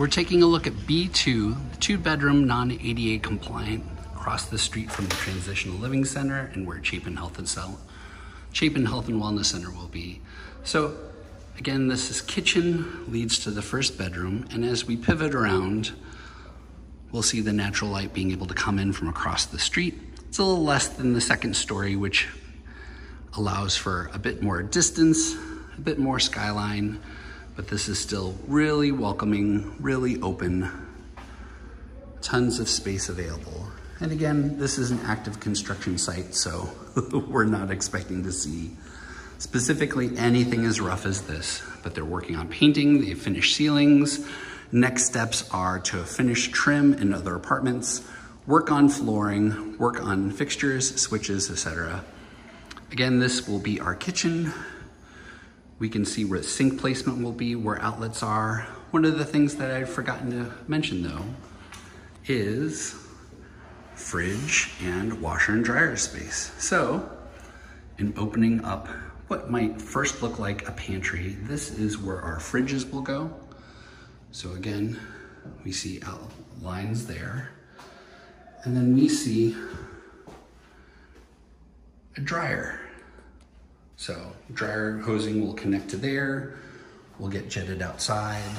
We're taking a look at B2, the two bedroom, non-ADA compliant, across the street from the Transitional Living Center and where Chapin Health and Cell, Chapin Health and Wellness Center will be. So again, this is kitchen, leads to the first bedroom, and as we pivot around, we'll see the natural light being able to come in from across the street. It's a little less than the second story, which allows for a bit more distance, a bit more skyline, but this is still really welcoming, really open, tons of space available. And again, this is an active construction site, so we're not expecting to see specifically anything as rough as this, but they're working on painting, they've finished ceilings, Next steps are to finish trim in other apartments, work on flooring, work on fixtures, switches, etc. Again, this will be our kitchen. We can see where sink placement will be, where outlets are. One of the things that I've forgotten to mention though is fridge and washer and dryer space. So in opening up what might first look like a pantry, this is where our fridges will go. So again, we see outlines there. And then we see a dryer. So dryer hosing will connect to there. We'll get jetted outside,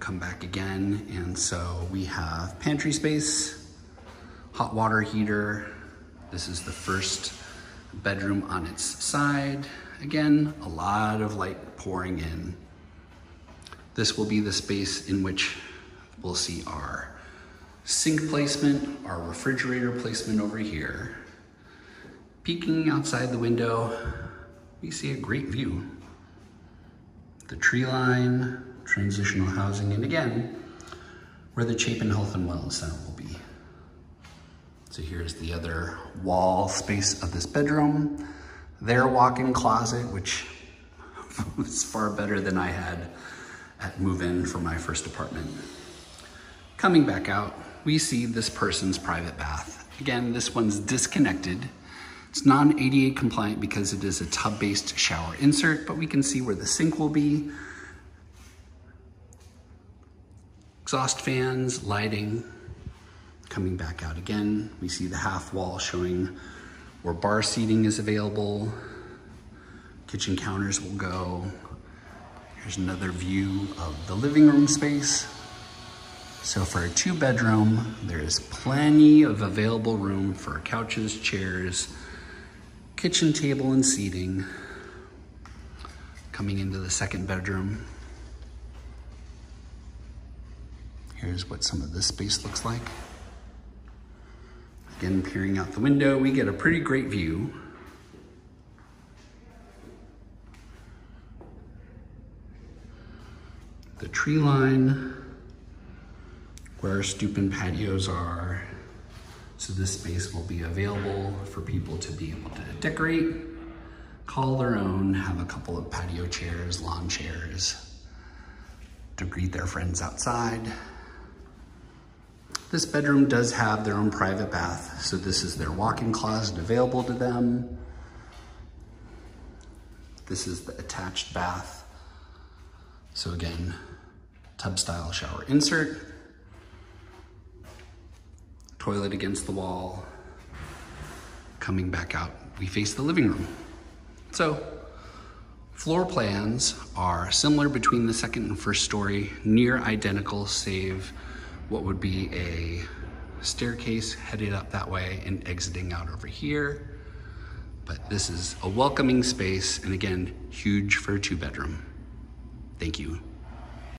come back again. And so we have pantry space, hot water heater. This is the first bedroom on its side. Again, a lot of light pouring in. This will be the space in which we'll see our sink placement, our refrigerator placement over here. Peeking outside the window, we see a great view. The tree line, transitional housing, and again, where the Chapin Health and Wellness Center will be. So here's the other wall space of this bedroom. Their walk-in closet, which was far better than I had at move-in for my first apartment. Coming back out, we see this person's private bath. Again, this one's disconnected. It's non-ADA compliant because it is a tub-based shower insert, but we can see where the sink will be. Exhaust fans, lighting, coming back out again. We see the half wall showing where bar seating is available. Kitchen counters will go, Here's another view of the living room space. So for a two bedroom, there's plenty of available room for couches, chairs, kitchen table and seating. Coming into the second bedroom. Here's what some of this space looks like. Again, peering out the window, we get a pretty great view. the tree line, where stoop and patios are. So this space will be available for people to be able to decorate, call their own, have a couple of patio chairs, lawn chairs, to greet their friends outside. This bedroom does have their own private bath, so this is their walk-in closet available to them. This is the attached bath. So again, tub style shower insert, toilet against the wall, coming back out, we face the living room. So floor plans are similar between the second and first story, near identical, save what would be a staircase headed up that way and exiting out over here. But this is a welcoming space, and again, huge for a two bedroom. Thank you.